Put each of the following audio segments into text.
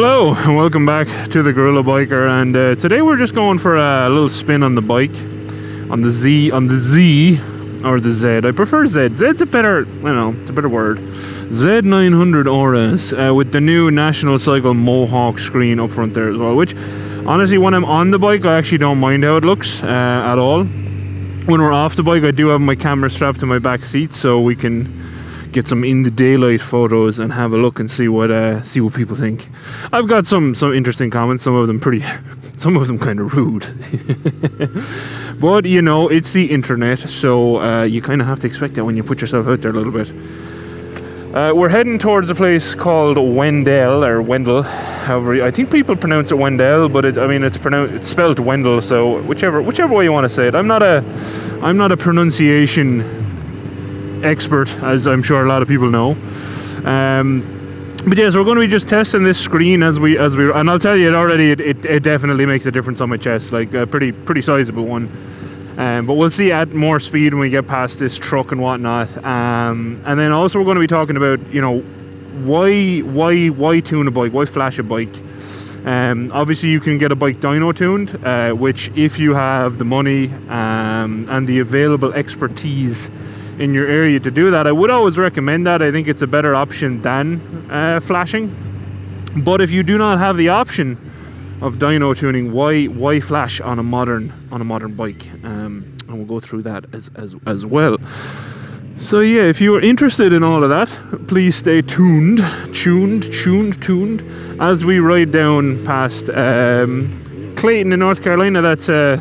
Hello and welcome back to the Gorilla Biker and uh, today we're just going for a little spin on the bike on the Z on the Z or the Z. I prefer Z. Z's a better you know it's a better word. Z900 RS uh, with the new National Cycle Mohawk screen up front there as well which honestly when I'm on the bike I actually don't mind how it looks uh, at all. When we're off the bike I do have my camera strapped to my back seat so we can get some in the daylight photos and have a look and see what uh, see what people think. I've got some some interesting comments. Some of them pretty, some of them kind of rude. but you know, it's the internet, so uh, you kind of have to expect that when you put yourself out there a little bit. Uh, we're heading towards a place called Wendell or Wendell. However, I think people pronounce it Wendell, but it, I mean it's pronounced it's spelled Wendell. So whichever whichever way you want to say it, I'm not a I'm not a pronunciation expert, as I'm sure a lot of people know. Um, but yes, we're going to be just testing this screen as we as we and I'll tell you it already it, it, it definitely makes a difference on my chest, like a pretty pretty sizable one. Um, but we'll see at more speed when we get past this truck and whatnot. Um, and then also we're going to be talking about you know why why why tune a bike, why flash a bike. Um, obviously, you can get a bike dyno tuned, uh, which if you have the money um, and the available expertise in your area to do that. I would always recommend that. I think it's a better option than uh, flashing. But if you do not have the option of dyno tuning, why why flash on a modern on a modern bike? Um, and we'll go through that as as as well. So yeah, if you are interested in all of that, please stay tuned, tuned, tuned, tuned, as we ride down past um, Clayton in North Carolina. That's uh,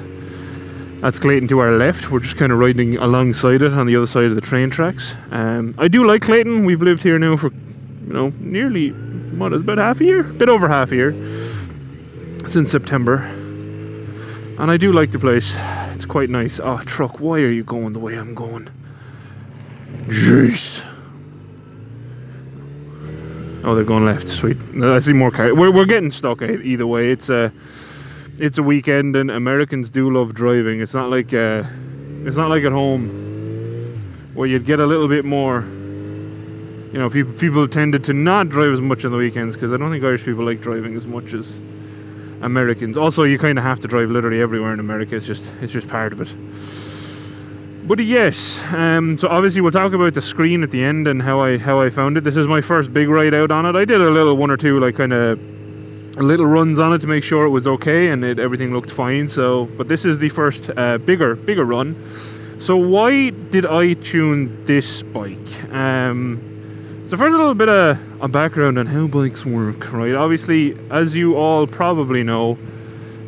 that's Clayton to our left. We're just kind of riding alongside it on the other side of the train tracks. Um, I do like Clayton. We've lived here now for, you know, nearly, what about half a year? A bit over half a year. Since September. And I do like the place. It's quite nice. Oh, truck, why are you going the way I'm going? Jeez. Oh, they're going left. Sweet. I see more cars. We're, we're getting stuck either way. It's a... Uh, it's a weekend and Americans do love driving. It's not like uh, it's not like at home where you'd get a little bit more. You know, people people tended to not drive as much on the weekends because I don't think Irish people like driving as much as Americans. Also, you kind of have to drive literally everywhere in America. It's just it's just part of it. But yes, um, so obviously we'll talk about the screen at the end and how I how I found it. This is my first big ride out on it. I did a little one or two like kind of little runs on it to make sure it was okay and it, everything looked fine so but this is the first uh, bigger bigger run. So why did I tune this bike? Um, so first a little bit of a background on how bikes work right? Obviously as you all probably know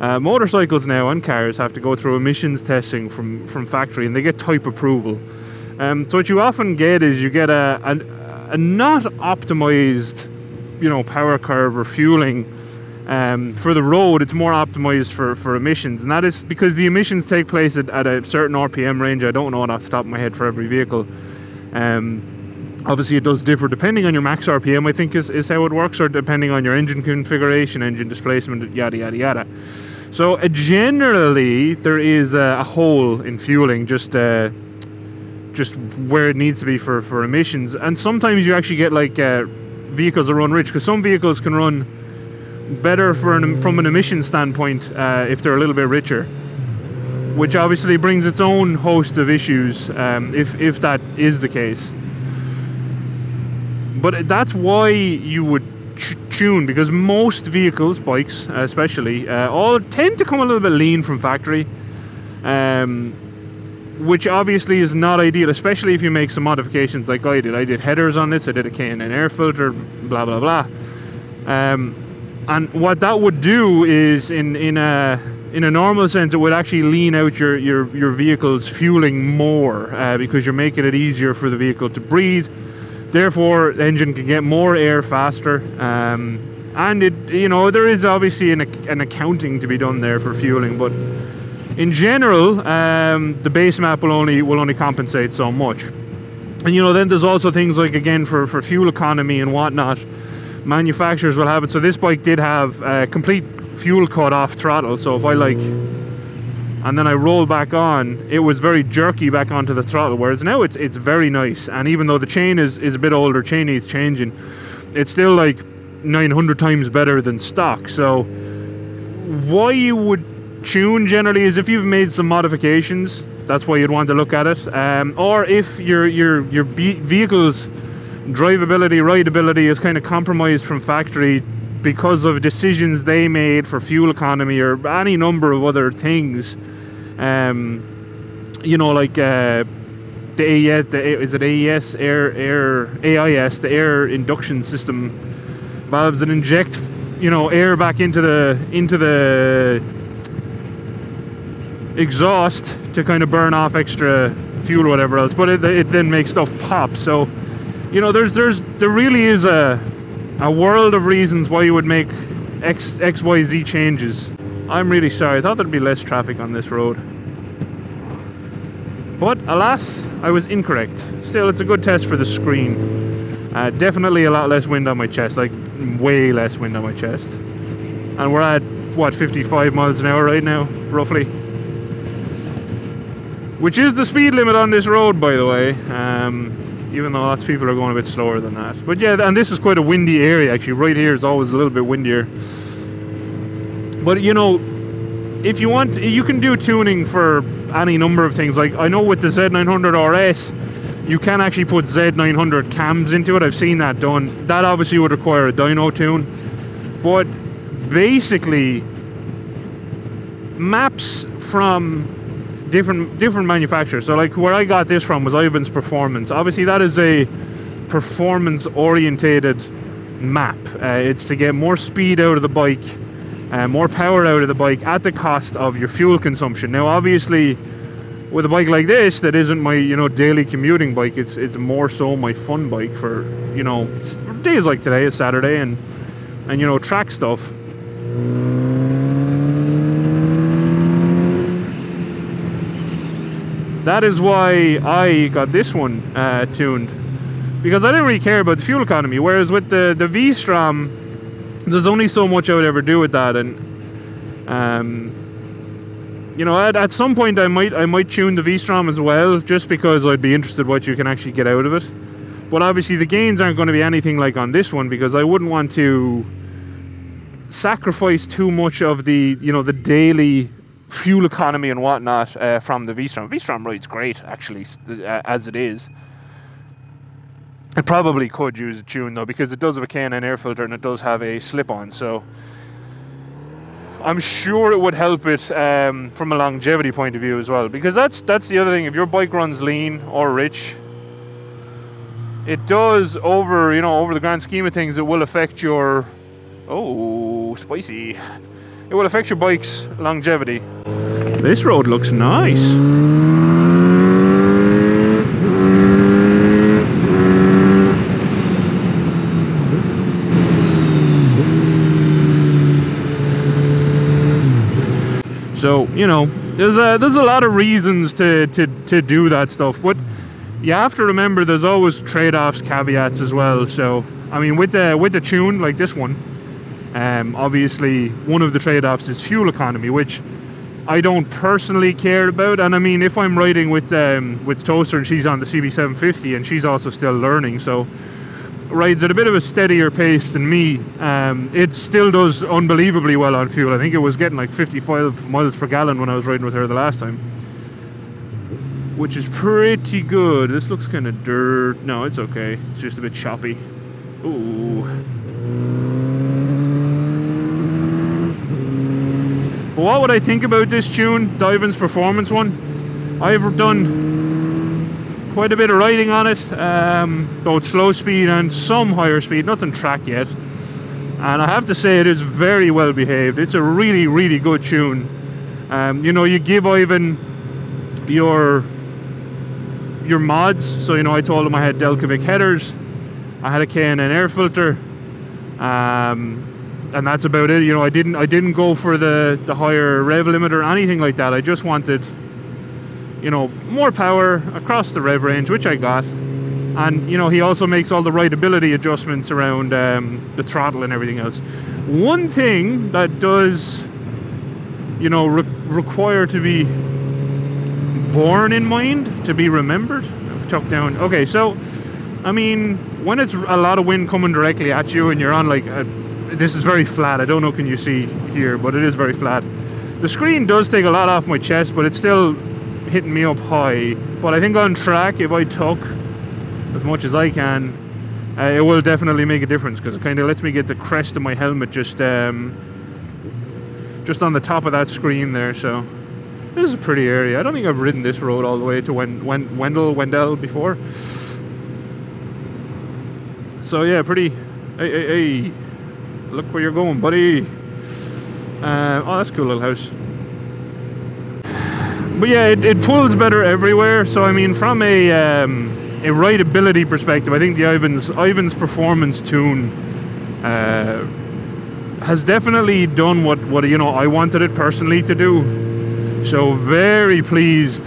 uh, motorcycles now and cars have to go through emissions testing from from factory and they get type approval. Um, so what you often get is you get a, a, a not optimized you know power curve or fueling um, for the road, it's more optimized for, for emissions, and that is because the emissions take place at, at a certain RPM range. I don't know it off the top of my head for every vehicle. Um, obviously, it does differ depending on your max RPM, I think, is, is how it works, or depending on your engine configuration, engine displacement, yada yada yada. So, uh, generally, there is a, a, hole in fueling just. Uh, just where it needs to be for, for emissions and sometimes you actually get like uh, vehicles that run rich because some vehicles can run better an, from an emission standpoint uh, if they're a little bit richer which obviously brings its own host of issues um, if, if that is the case. But that's why you would tune because most vehicles bikes especially uh, all tend to come a little bit lean from factory um, which obviously is not ideal especially if you make some modifications like I did. I did headers on this I did a K&N air filter blah blah blah. Um, and what that would do is in in a in a normal sense it would actually lean out your your your vehicle's fueling more uh, because you're making it easier for the vehicle to breathe. Therefore the engine can get more air faster. Um, and it you know there is obviously an, an accounting to be done there for fueling but in general um, the base map will only will only compensate so much. And you know then there's also things like again for for fuel economy and whatnot manufacturers will have it. So this bike did have a complete fuel cut off throttle. So if I like, and then I roll back on, it was very jerky back onto the throttle. Whereas now it's it's very nice. And even though the chain is, is a bit older, chain needs changing, it's still like 900 times better than stock. So why you would tune generally is if you've made some modifications. That's why you'd want to look at it. Um, or if your your your vehicle's drivability, rideability is kind of compromised from factory because of decisions they made for fuel economy or any number of other things. Um, you know, like uh, the AES, the, is it AES, air, air, AIS, the air induction system valves that inject, you know, air back into the into the exhaust to kind of burn off extra fuel or whatever else. But it, it then makes stuff pop. So, you know, there's there's there really is a a world of reasons why you would make X X Y Z changes. I'm really sorry. I thought there'd be less traffic on this road. But alas, I was incorrect. Still, it's a good test for the screen. Uh, definitely a lot less wind on my chest, like way less wind on my chest. And we're at, what, 55 miles an hour right now, roughly? Which is the speed limit on this road, by the way. Um, even though lots of people are going a bit slower than that. But yeah, and this is quite a windy area actually. Right here is always a little bit windier. But you know, if you want, you can do tuning for any number of things. Like I know with the Z900 RS, you can actually put Z900 cams into it. I've seen that done. That obviously would require a dyno tune. But basically, maps from different different manufacturers. So like where I got this from was Ivan's Performance. Obviously that is a performance orientated map. Uh, it's to get more speed out of the bike uh, more power out of the bike at the cost of your fuel consumption. Now, obviously, with a bike like this, that isn't my you know daily commuting bike. It's it's more so my fun bike for you know days like today, it's Saturday, and and you know track stuff. That is why I got this one uh, tuned because I didn't really care about the fuel economy. Whereas with the the V-Strom there's only so much I would ever do with that, and um, you know, at, at some point I might I might tune the V-Strom as well, just because I'd be interested what you can actually get out of it. But obviously the gains aren't going to be anything like on this one because I wouldn't want to sacrifice too much of the you know the daily fuel economy and whatnot uh, from the V-Strom. V-Strom rides great actually uh, as it is. It probably could use a tune though because it does have a K&N air filter and it does have a slip-on so I'm sure it would help it um, from a longevity point of view as well because that's that's the other thing if your bike runs lean or rich it does over you know over the grand scheme of things it will affect your oh spicy it will affect your bike's longevity this road looks nice So you know, there's a there's a lot of reasons to to to do that stuff, but you have to remember there's always trade-offs, caveats as well. So I mean, with the with the tune like this one, um, obviously one of the trade-offs is fuel economy, which I don't personally care about. And I mean, if I'm riding with um, with Toaster and she's on the CB750 and she's also still learning, so rides at a bit of a steadier pace than me. Um, it still does unbelievably well on fuel. I think it was getting like 55 miles per gallon when I was riding with her the last time. Which is pretty good. This looks kind of dirt. No, it's okay. It's just a bit choppy. Ooh. What would I think about this tune? Ivan's Performance one? I've done quite a bit of riding on it, um, both slow speed and some higher speed, nothing track yet. And I have to say it is very well behaved. It's a really, really good tune. Um, you know, you give Ivan your your mods. So, you know, I told him I had Delkevic headers, I had a K&N air filter, um, and that's about it. You know, I didn't I didn't go for the, the higher rev limit or anything like that. I just wanted you know, more power across the rev range, which I got. And, you know, he also makes all the rideability adjustments around um, the throttle and everything else. One thing that does, you know, re require to be borne in mind, to be remembered, chuck down. Okay, so I mean, when it's a lot of wind coming directly at you and you're on like, a, this is very flat. I don't know can you see here, but it is very flat. The screen does take a lot off my chest, but it's still hitting me up high. But I think on track, if I took as much as I can, uh, it will definitely make a difference because it kind of lets me get the crest of my helmet just um, just on the top of that screen there. So this is a pretty area. I don't think I've ridden this road all the way to Wen Wendell Wendell before. So yeah, pretty. Hey, hey, hey! Look where you're going, buddy. Uh, oh, that's cool little house. But yeah, it, it pulls better everywhere. So I mean, from a um, a rideability perspective, I think the Ivans Ivans Performance tune uh, has definitely done what what you know I wanted it personally to do. So very pleased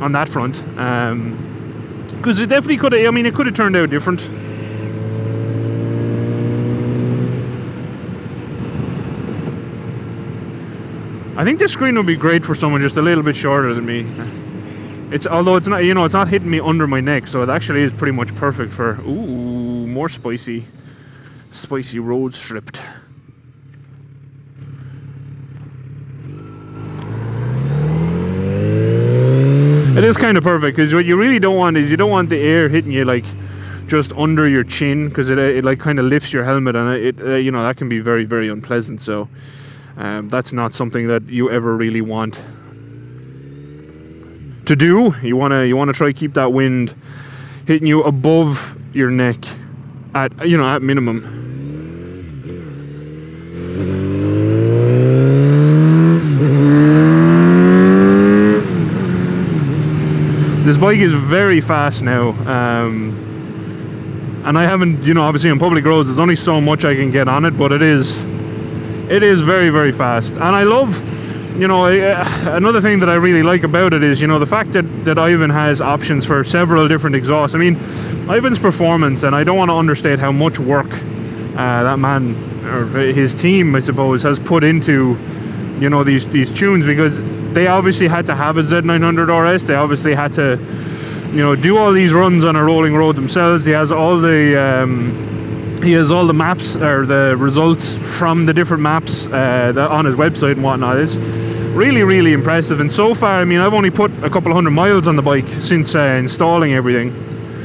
on that front. Because it definitely could have. I mean, it could have turned out different. I think this screen would be great for someone just a little bit shorter than me. It's although it's not you know it's not hitting me under my neck, so it actually is pretty much perfect for ooh more spicy, spicy road stripped. It is kind of perfect because what you really don't want is you don't want the air hitting you like just under your chin because it, it like kind of lifts your helmet and it, it uh, you know that can be very very unpleasant. So um, that's not something that you ever really want to do. You wanna you wanna try keep that wind hitting you above your neck at you know at minimum. This bike is very fast now. Um, and I haven't, you know, obviously on public roads, there's only so much I can get on it, but it is it is very very fast. And i love you know another thing that i really like about it is you know the fact that that ivan has options for several different exhausts. I mean ivan's performance and i don't want to understate how much work uh, that man or his team i suppose has put into you know these these tunes because they obviously had to have a z900 rs they obviously had to you know do all these runs on a rolling road themselves. He has all the um, he has all the maps or the results from the different maps uh, on his website and whatnot. It's really, really impressive. And so far, I mean, I've only put a couple hundred miles on the bike since uh, installing everything.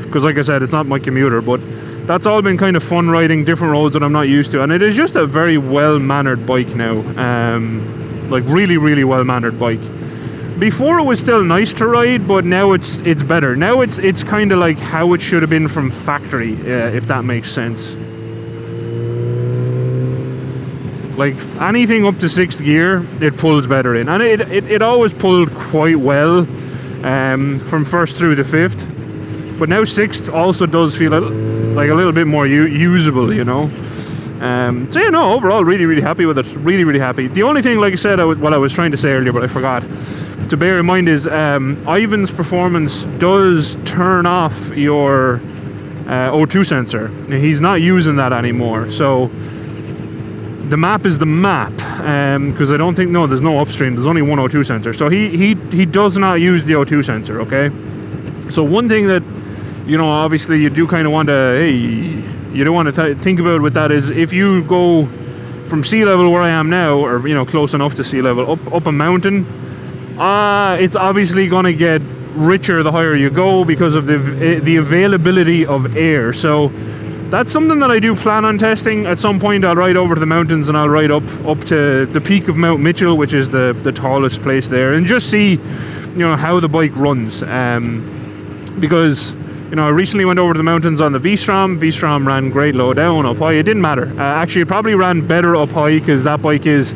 Because, like I said, it's not my commuter, but that's all been kind of fun riding different roads that I'm not used to. And it is just a very well mannered bike now. Um, like, really, really well mannered bike. Before it was still nice to ride, but now it's it's better. Now it's it's kind of like how it should have been from factory, uh, if that makes sense. Like anything up to sixth gear it pulls better in. And it, it, it always pulled quite well um, from first through the fifth. But now sixth also does feel a, like a little bit more usable you know? Um, so yeah know overall really really happy with it. Really really happy. The only thing like I said I was, what I was trying to say earlier but I forgot to bear in mind is um, Ivan's performance does turn off your uh, O2 sensor. He's not using that anymore. So the map is the map because um, I don't think no there's no upstream there's only one O2 sensor. So he he he does not use the O2 sensor okay? So one thing that you know obviously you do kind of want to hey you don't want to think about with that is if you go from sea level where I am now or you know close enough to sea level up up a mountain uh it's obviously gonna get richer the higher you go because of the the availability of air. So that's something that I do plan on testing. At some point I'll ride over to the mountains and I'll ride up up to the peak of Mount Mitchell, which is the, the tallest place there, and just see, you know, how the bike runs. Um, because, you know, I recently went over to the mountains on the V-Strom. V-Strom ran great low down, up high. It didn't matter. Uh, actually, it probably ran better up high because that bike is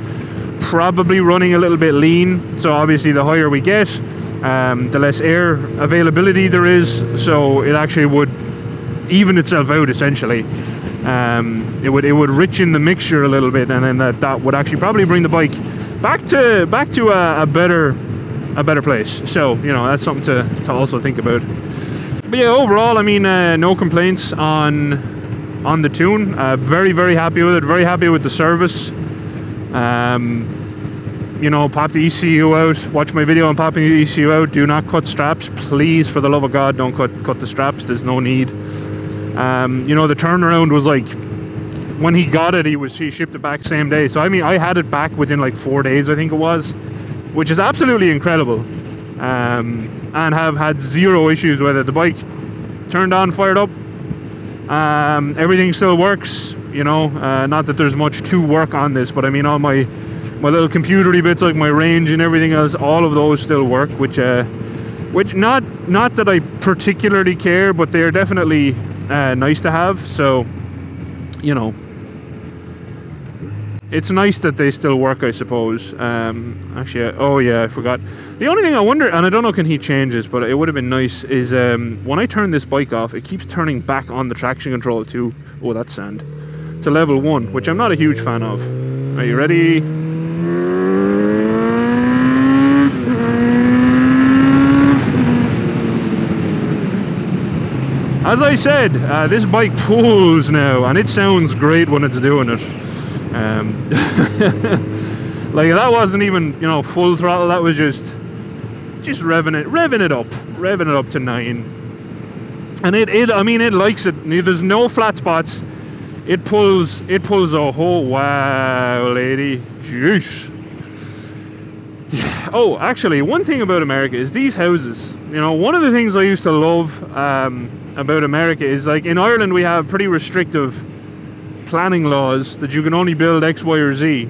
probably running a little bit lean. So obviously the higher we get, um, the less air availability there is. So it actually would even itself out essentially. Um, it would it would richen the mixture a little bit, and then that, that would actually probably bring the bike back to back to a, a better a better place. So you know that's something to, to also think about. But yeah, overall, I mean, uh, no complaints on on the tune. Uh, very very happy with it. Very happy with the service. Um, you know, pop the ECU out. Watch my video on popping the ECU out. Do not cut straps, please. For the love of God, don't cut cut the straps. There's no need. Um, you know, the turnaround was like when he got it, he was he shipped it back same day. So I mean, I had it back within like four days, I think it was, which is absolutely incredible. Um, and have had zero issues with it. The bike turned on, fired up. Um, everything still works. You know, uh, not that there's much to work on this, but I mean, all my my little computery bits like my range and everything else, all of those still work, which uh, which not not that I particularly care, but they are definitely uh, nice to have. So, you know, it's nice that they still work, I suppose. Um, actually, oh yeah, I forgot. The only thing I wonder, and I don't know can he change this, but it would have been nice, is um, when I turn this bike off, it keeps turning back on the traction control to, oh that's sand, to level one, which I'm not a huge fan of. Are you ready? As I said, uh, this bike pulls now, and it sounds great when it's doing it. Um, like that wasn't even you know full throttle. That was just just revving it, revving it up, revving it up to nine. And it, it, I mean, it likes it. There's no flat spots. It pulls, it pulls a whole wow, lady. Jeez. Oh, actually, one thing about America is these houses. You know, one of the things I used to love um, about America is like in Ireland we have pretty restrictive planning laws that you can only build X, Y, or Z.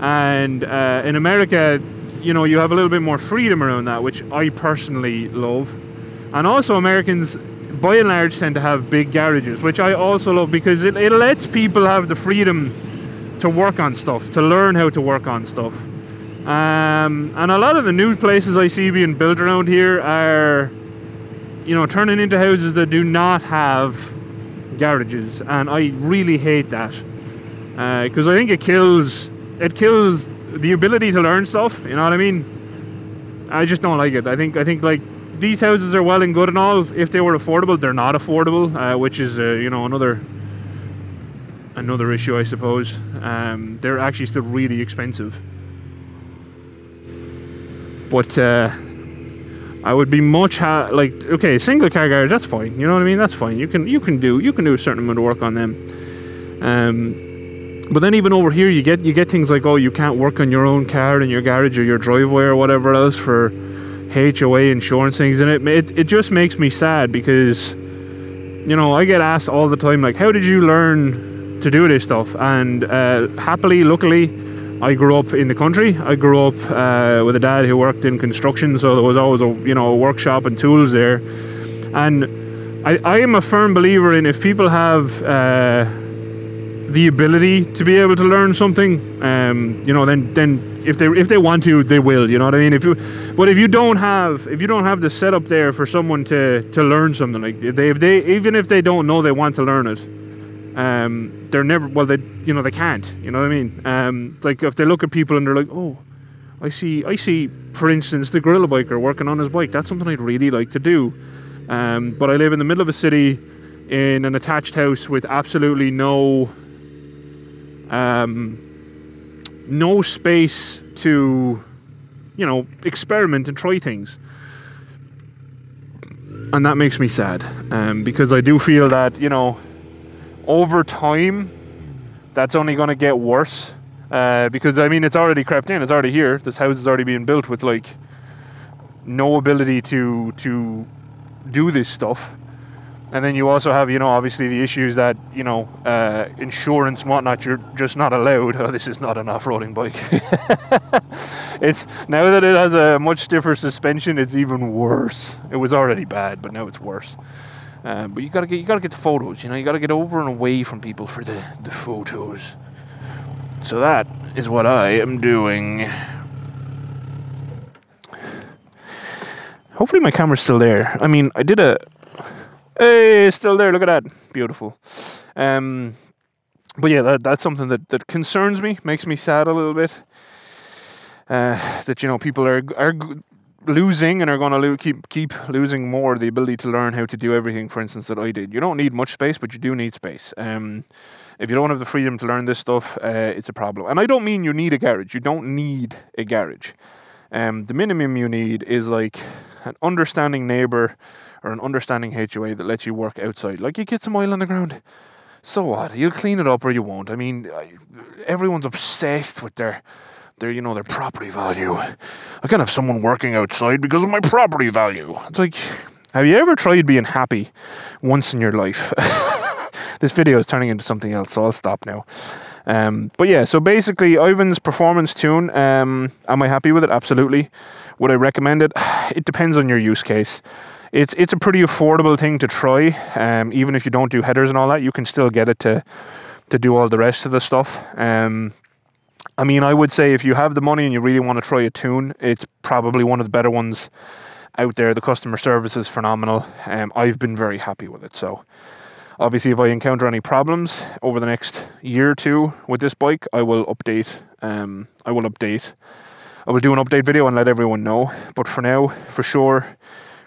And uh, in America, you know, you have a little bit more freedom around that, which I personally love. And also, Americans, by and large, tend to have big garages, which I also love because it, it lets people have the freedom to work on stuff, to learn how to work on stuff. Um, and a lot of the new places I see being built around here are, you know, turning into houses that do not have garages, and I really hate that because uh, I think it kills it kills the ability to learn stuff. You know what I mean? I just don't like it. I think I think like these houses are well and good and all. If they were affordable, they're not affordable, uh, which is uh, you know another another issue, I suppose. Um, they're actually still really expensive. But uh, I would be much ha- like okay, single car garage. That's fine. You know what I mean? That's fine. You can you can do you can do a certain amount of work on them. Um, but then even over here, you get you get things like oh, you can't work on your own car in your garage or your driveway or whatever else for HOA insurance things, and it it it just makes me sad because you know I get asked all the time like how did you learn to do this stuff and uh, happily luckily I grew up in the country. I grew up uh, with a dad who worked in construction, so there was always a you know a workshop and tools there. And I, I am a firm believer in if people have uh, the ability to be able to learn something, um, you know, then then if they if they want to, they will. You know what I mean? If you, but if you don't have if you don't have the setup there for someone to to learn something like they if they even if they don't know they want to learn it um, they're never well they you know they can't you know what I mean? Um, like if they look at people and they're like oh I see I see for instance the gorilla biker working on his bike. That's something I'd really like to do. Um, but I live in the middle of a city in an attached house with absolutely no um, no space to you know experiment and try things. And that makes me sad um, because I do feel that you know over time, that's only going to get worse. Uh, because I mean, it's already crept in. It's already here. This house is already being built with like no ability to to do this stuff. And then you also have, you know, obviously the issues that you know, uh, insurance and whatnot. You're just not allowed. Oh, this is not an off-roading bike. it's now that it has a much stiffer suspension, it's even worse. It was already bad, but now it's worse. Uh, but you gotta get you gotta get the photos. You know, you gotta get over and away from people for the the photos. So that is what I am doing. Hopefully my camera's still there. I mean, I did a. Hey, still there. Look at that, beautiful. Um, but yeah, that, that's something that, that concerns me, makes me sad a little bit. Uh, that you know people are are losing and are going to lo- keep keep losing more the ability to learn how to do everything. For instance, that I did. You don't need much space, but you do need space. Um, if you don't have the freedom to learn this stuff, uh, it's a problem. And I don't mean you need a garage. You don't need a garage. Um, the minimum you need is like an understanding neighbor or an understanding HOA that lets you work outside. Like you get some oil on the ground. So what? You'll clean it up or you won't. I mean, everyone's obsessed with their their you know their property value. I can't have someone working outside because of my property value. It's like, have you ever tried being happy once in your life? this video is turning into something else, so I'll stop now. Um, but yeah, so basically, Ivan's performance tune. Um, am I happy with it? Absolutely. Would I recommend it? It depends on your use case. It's it's a pretty affordable thing to try. Um, even if you don't do headers and all that, you can still get it to to do all the rest of the stuff. Um, I mean, I would say if you have the money and you really want to try a tune, it's probably one of the better ones out there. The customer service is phenomenal. Um, I've been very happy with it. So, obviously, if I encounter any problems over the next year or two with this bike, I will update. Um, I will update. I will do an update video and let everyone know. But for now, for sure,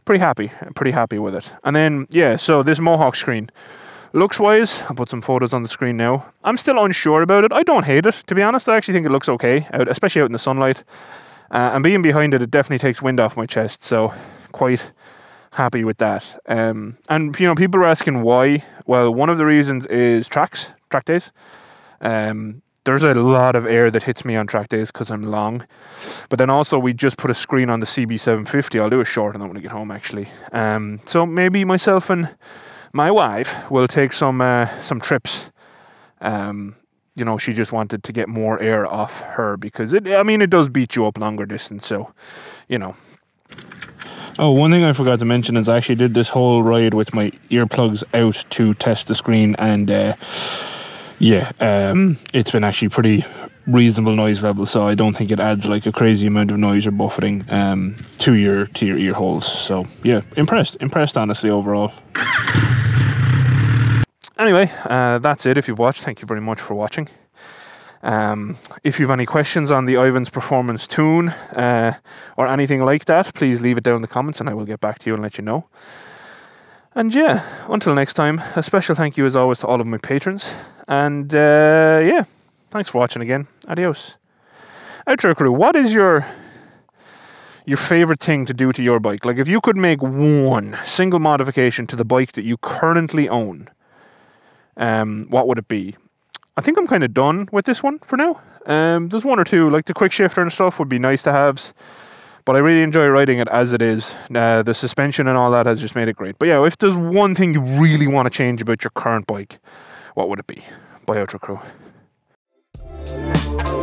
pretty happy. Pretty happy with it. And then, yeah, so this Mohawk screen. Looks wise, I'll put some photos on the screen now. I'm still unsure about it. I don't hate it, to be honest. I actually think it looks okay, out, especially out in the sunlight. Uh, and being behind it, it definitely takes wind off my chest. So, quite happy with that. Um, and, you know, people are asking why. Well, one of the reasons is tracks, track days. Um, there's a lot of air that hits me on track days because I'm long. But then also, we just put a screen on the CB750. I'll do a short on that when I get home, actually. Um, so maybe myself and my wife will take some uh, some trips. Um, you know, she just wanted to get more air off her because it. I mean, it does beat you up longer distance. So, you know. Oh, one thing I forgot to mention is I actually did this whole ride with my earplugs out to test the screen, and uh, yeah, um, it's been actually pretty reasonable noise level. So I don't think it adds like a crazy amount of noise or buffeting um, to your to your ear holes. So yeah, impressed, impressed honestly overall. Anyway, uh, that's it. If you've watched, thank you very much for watching. Um, if you have any questions on the Ivan's performance tune uh, or anything like that, please leave it down in the comments and I will get back to you and let you know. And yeah, until next time, a special thank you as always to all of my patrons. And uh, yeah, thanks for watching again. Adios. Outro crew, what is your your favorite thing to do to your bike? Like if you could make one single modification to the bike that you currently own, um, what would it be? I think I'm kind of done with this one for now. Um, there's one or two, like the quick shifter and stuff, would be nice to have. But I really enjoy riding it as it is. Uh, the suspension and all that has just made it great. But yeah, if there's one thing you really want to change about your current bike, what would it be? By Outro Crew. Thank you.